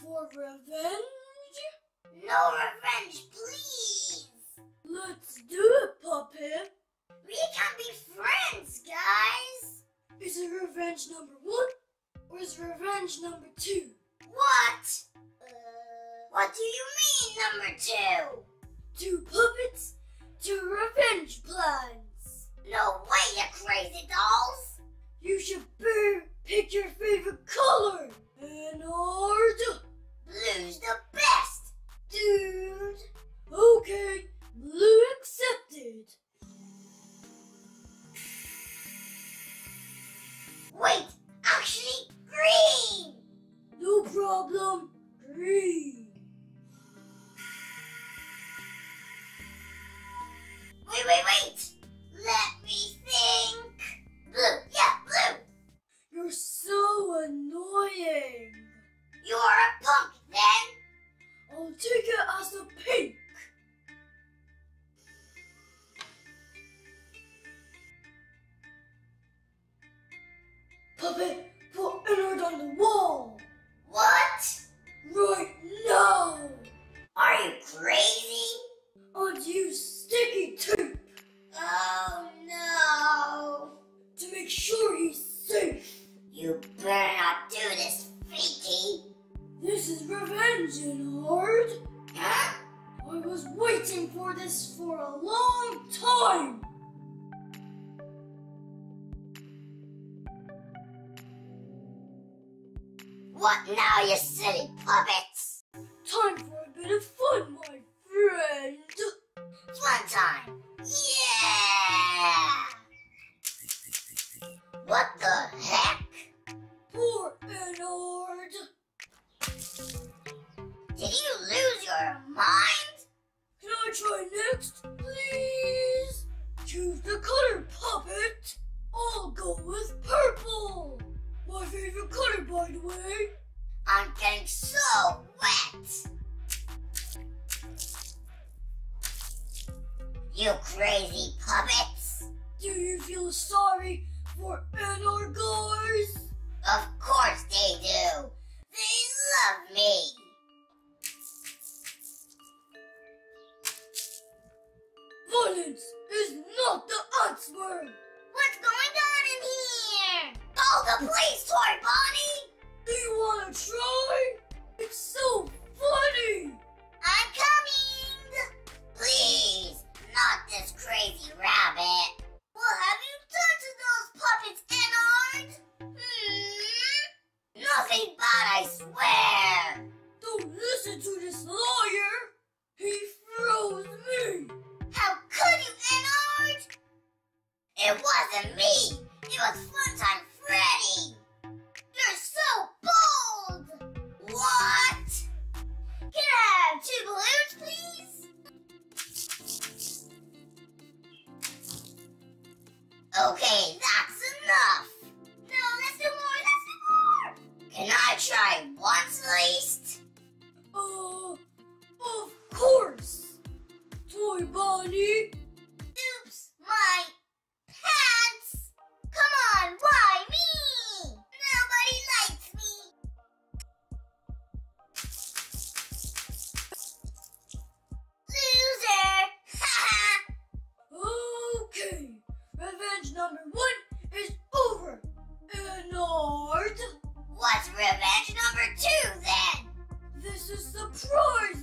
for revenge? No revenge, please! Let's do it, Puppet! We can be friends, guys! Is it revenge number one, or is revenge number two? What? Uh, what do you mean, number two? Two puppets, two revenge plans! No way, you crazy dolls! You should pick your favorite color and order! Blue's the best. Dude. Okay, blue accepted. Wait, actually, green. No problem. Green. Wait, wait, wait. Let me think. Blue, yeah, blue. You're so annoying. You're a punk then. I'll take it as a pink. Puppet, this for a long time. What now, you silly puppets? Time for a bit of fun, my friend. Fun time. Yeah! What the heck? Poor Ennard. Did you lose your mind? Go with purple. My favorite color, by the way. I'm getting so wet. You crazy puppets. Do you feel sorry for Ennard, guys? Of course they do. They love me. Violence is not the answer. What's going on the police, Toy Bonnie. Do you want to try? Okay, that's enough. No, let's do more. Let's do more. Can I try once at least? Uh, of course. Toy Bonnie, Roars!